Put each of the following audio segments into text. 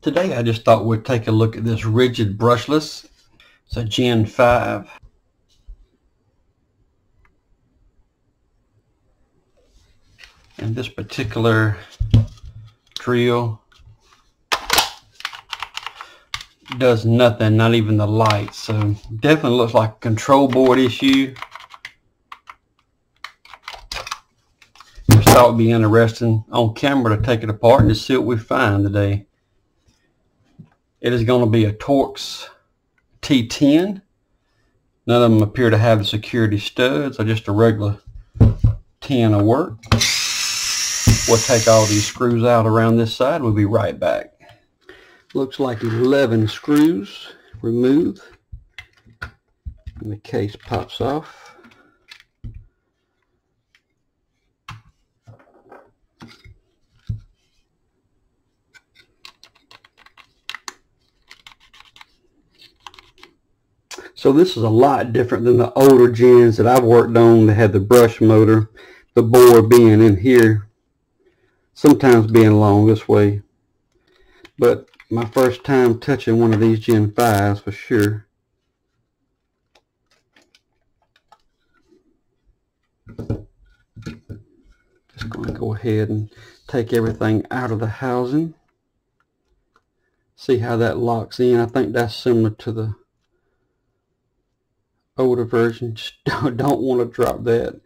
Today I just thought we'd take a look at this Ridgid brushless. It's a Gen 5. And this particular drill does nothing, not even the light. So definitely looks like a control board issue. Just thought it would be interesting on camera to take it apart and just see what we find today. It is going to be a Torx T10. None of them appear to have the security studs or just a regular 10 will work. We'll take all these screws out around this side. We'll be right back. Looks like 11 screws removed. And the case pops off. So this is a lot different than the older gens that I've worked on that had the brush motor, the bore being in here, sometimes being long this way. But my first time touching one of these Gen 5s for sure. Just going to go ahead and take everything out of the housing. See how that locks in. I think that's similar to the older version. Don't, don't want to drop that.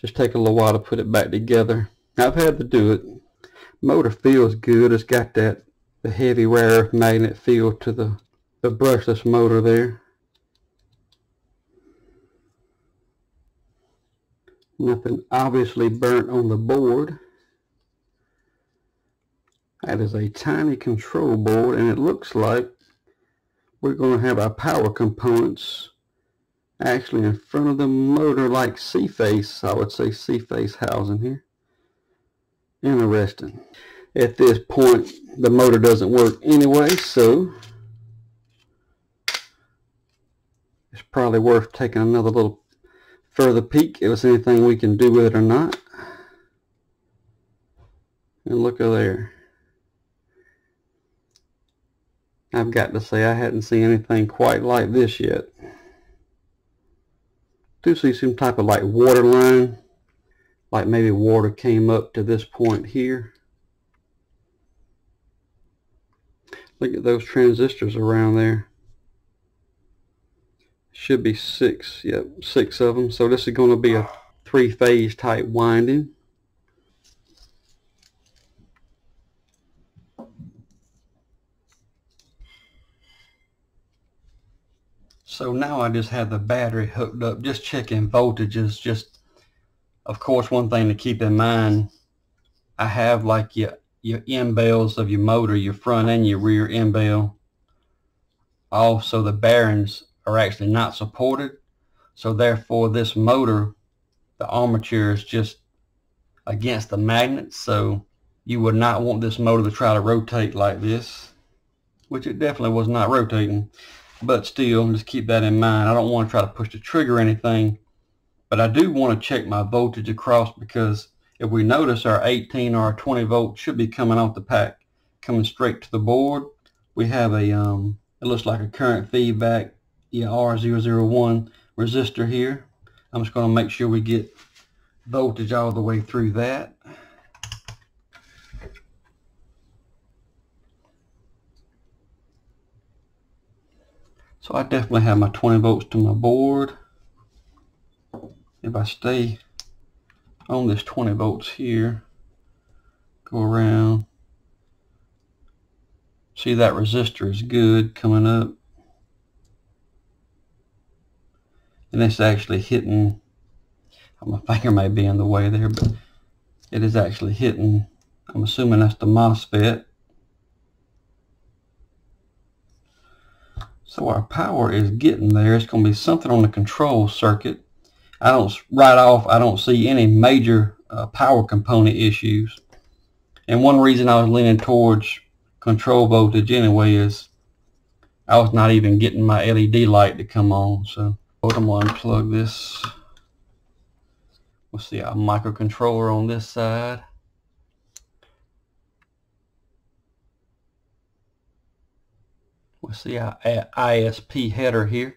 Just take a little while to put it back together. I've had to do it. Motor feels good. It's got that the heavy rare earth magnet feel to the, the brushless motor there. Nothing obviously burnt on the board. That is a tiny control board and it looks like we're going to have our power components actually in front of the motor like C-face, I would say C-face housing here. Interesting. At this point, the motor doesn't work anyway, so it's probably worth taking another little further peek if there's anything we can do with it or not. And look at there. I've got to say I hadn't seen anything quite like this yet do see some type of like water line? Like maybe water came up to this point here? Look at those transistors around there. Should be six yep six of them so this is going to be a three-phase type winding So now I just have the battery hooked up, just checking voltages. Just, of course, one thing to keep in mind, I have like your, your end bells of your motor, your front and your rear end bell. Also, the bearings are actually not supported. So therefore, this motor, the armature is just against the magnet. So you would not want this motor to try to rotate like this, which it definitely was not rotating. But still, just keep that in mind. I don't want to try to push the trigger or anything. But I do want to check my voltage across because if we notice our 18 or our 20 volt should be coming off the pack, coming straight to the board. We have a, um, it looks like a current feedback yeah, R001 resistor here. I'm just going to make sure we get voltage all the way through that. So I definitely have my 20 volts to my board. If I stay on this 20 volts here, go around, see that resistor is good coming up. And it's actually hitting, my finger may be in the way there, but it is actually hitting, I'm assuming that's the MOSFET. So our power is getting there. It's going to be something on the control circuit. I don't, right off, I don't see any major uh, power component issues. And one reason I was leaning towards control voltage anyway is I was not even getting my LED light to come on. So I'm going to unplug this. We'll see our microcontroller on this side. We see our ISP header here.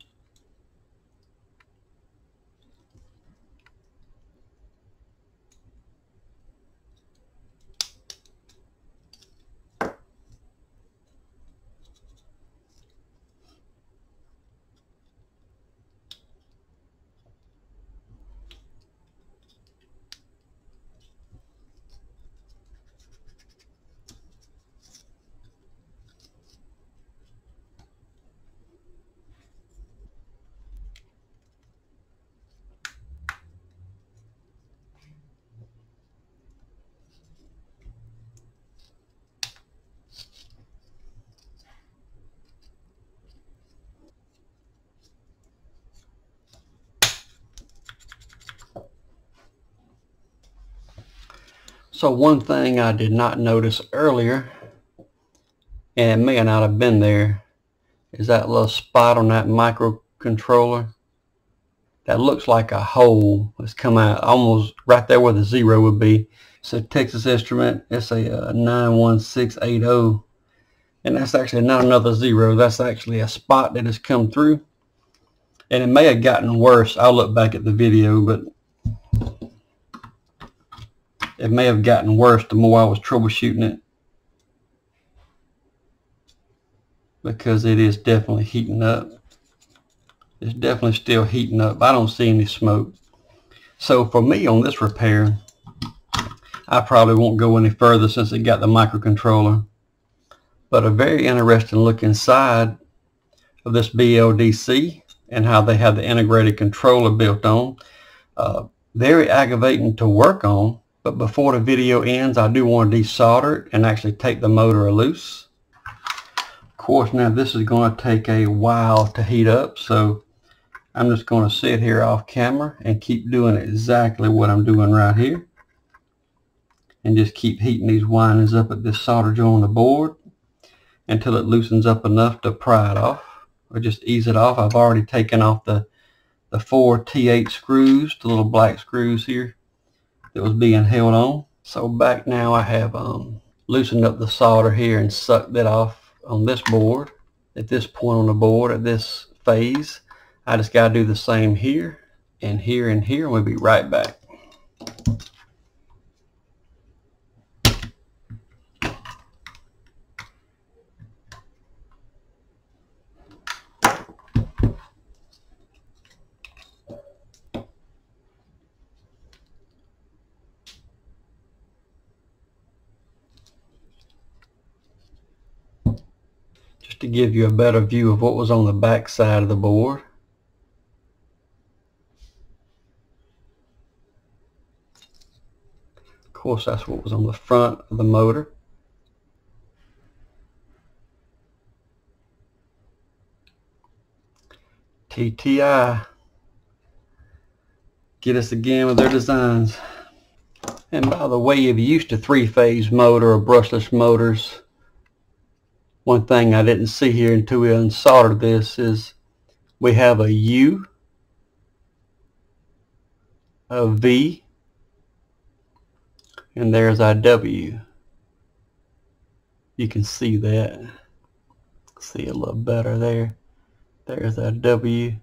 So one thing I did not notice earlier, and it may not have been there, is that little spot on that microcontroller. That looks like a hole that's come out almost right there where the zero would be. It's a Texas Instrument. It's a uh, 91680. And that's actually not another zero. That's actually a spot that has come through. And it may have gotten worse. I'll look back at the video, but it may have gotten worse the more I was troubleshooting it because it is definitely heating up. It's definitely still heating up. I don't see any smoke. So for me on this repair, I probably won't go any further since it got the microcontroller. But a very interesting look inside of this BLDC and how they have the integrated controller built on. Uh, very aggravating to work on but before the video ends, I do want to desolder it and actually take the motor loose. Of course, now this is going to take a while to heat up, so I'm just going to sit here off camera and keep doing exactly what I'm doing right here. And just keep heating these windings up at this solder joint on the board until it loosens up enough to pry it off or just ease it off. I've already taken off the, the four T8 screws, the little black screws here that was being held on. So back now I have um, loosened up the solder here and sucked it off on this board. At this point on the board, at this phase, I just got to do the same here and here and here. And we'll be right back. To give you a better view of what was on the back side of the board. Of course, that's what was on the front of the motor. TTI. Get us again with their designs. And by the way, if you're used to three-phase motor or brushless motors, one thing I didn't see here until we unsoldered this is we have a U, a V, and there's our W. You can see that. See a little better there. There's our W.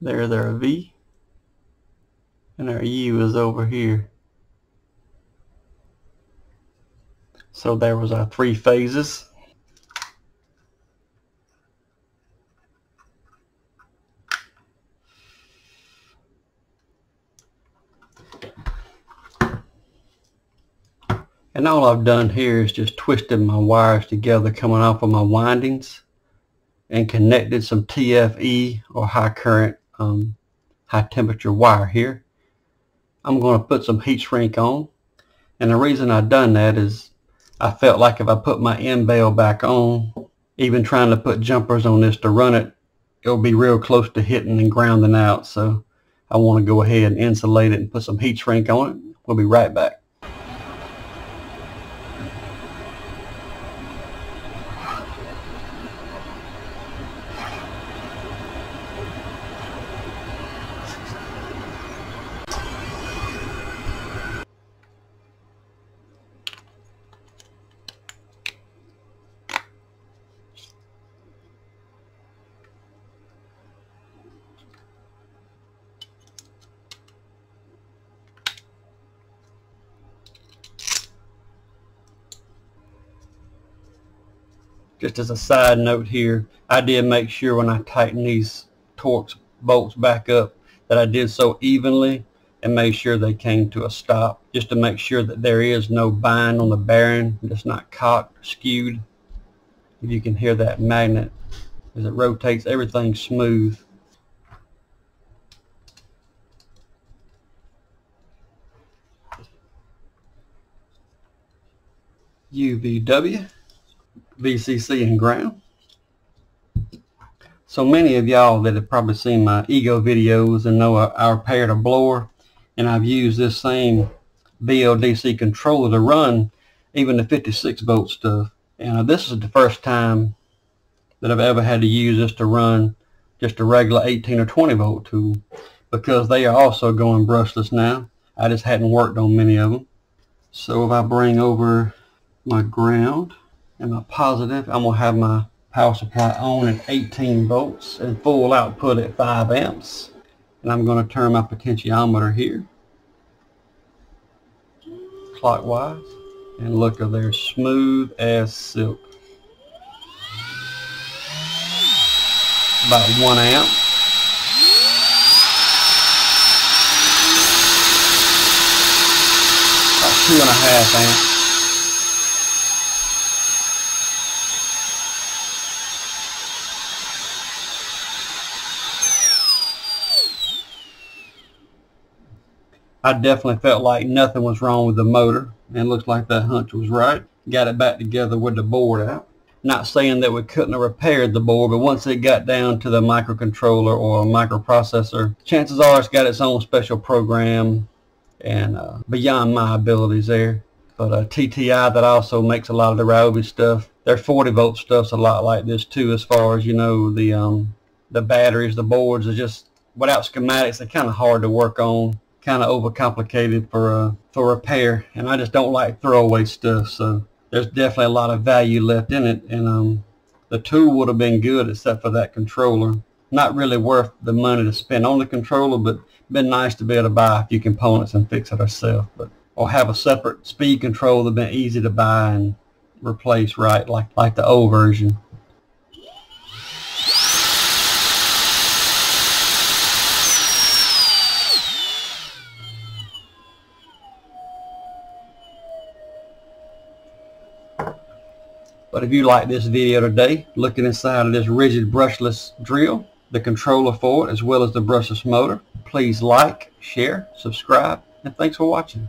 There, there a V. And our U is over here. So there was our three phases. And all I've done here is just twisted my wires together coming off of my windings and connected some TFE or high current um, high temperature wire here. I'm going to put some heat shrink on and the reason I've done that is I felt like if I put my end bell back on even trying to put jumpers on this to run it it'll be real close to hitting and grounding out so I want to go ahead and insulate it and put some heat shrink on it. We'll be right back. Just as a side note here, I did make sure when I tighten these Torx bolts back up that I did so evenly and made sure they came to a stop just to make sure that there is no bind on the bearing, it's not cocked, skewed. If you can hear that magnet as it rotates, everything smooth. UVW. VCC and ground. So many of y'all that have probably seen my ego videos and know I, repaired a blower and I've used this same BLDC controller to run even the 56 volt stuff. And uh, this is the first time that I've ever had to use this to run just a regular 18 or 20 volt tool because they are also going brushless now. I just hadn't worked on many of them. So if I bring over my ground and my positive, I'm going to have my power supply on at 18 volts and full output at 5 amps. And I'm going to turn my potentiometer here clockwise and look at there smooth as silk. About 1 amp. About two and a half amps. I definitely felt like nothing was wrong with the motor and looks like that hunch was right. Got it back together with the board out. Not saying that we couldn't have repaired the board, but once it got down to the microcontroller or microprocessor, chances are it's got its own special program and uh, beyond my abilities there. But uh, TTI that also makes a lot of the Ryobi stuff. Their 40 volt stuff's a lot like this too as far as, you know, the um, the batteries, the boards are just, without schematics, they're kind of hard to work on kind of overcomplicated for uh, for repair, and I just don't like throwaway stuff. So there's definitely a lot of value left in it, and um, the tool would have been good except for that controller. Not really worth the money to spend on the controller, but been nice to be able to buy a few components and fix it ourselves. But or have a separate speed control that been easy to buy and replace right like like the old version. But if you like this video today, looking inside of this Ridgid brushless drill, the controller for it, as well as the brushless motor, please like, share, subscribe, and thanks for watching.